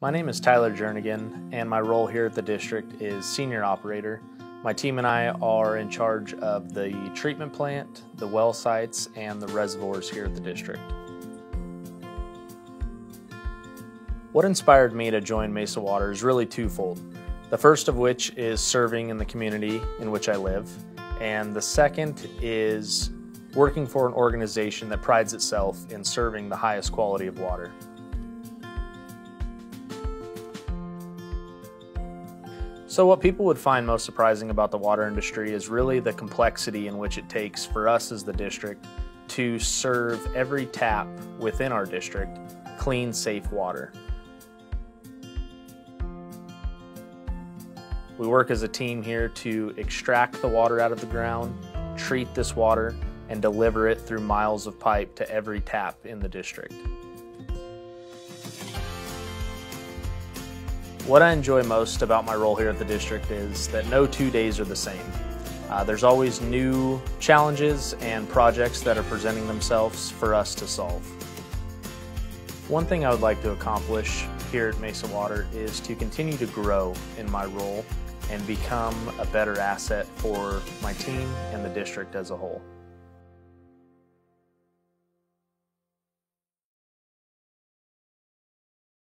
My name is Tyler Jernigan, and my role here at the district is senior operator. My team and I are in charge of the treatment plant, the well sites, and the reservoirs here at the district. What inspired me to join Mesa Water is really twofold. The first of which is serving in the community in which I live, and the second is working for an organization that prides itself in serving the highest quality of water. So what people would find most surprising about the water industry is really the complexity in which it takes for us as the district to serve every tap within our district clean, safe water. We work as a team here to extract the water out of the ground, treat this water, and deliver it through miles of pipe to every tap in the district. What I enjoy most about my role here at the district is that no two days are the same. Uh, there's always new challenges and projects that are presenting themselves for us to solve. One thing I would like to accomplish here at Mesa Water is to continue to grow in my role and become a better asset for my team and the district as a whole.